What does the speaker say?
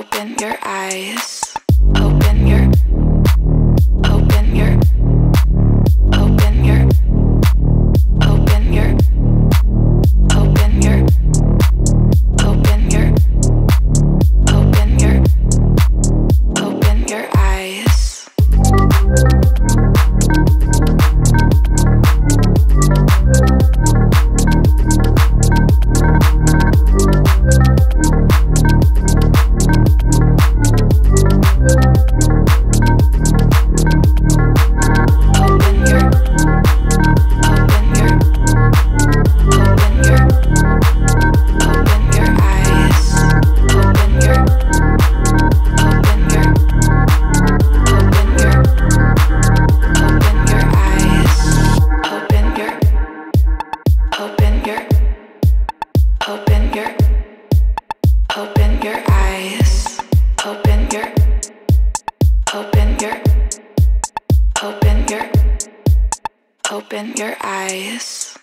open your eyes. Open your open your open your eyes. Open your open your open your open your eyes.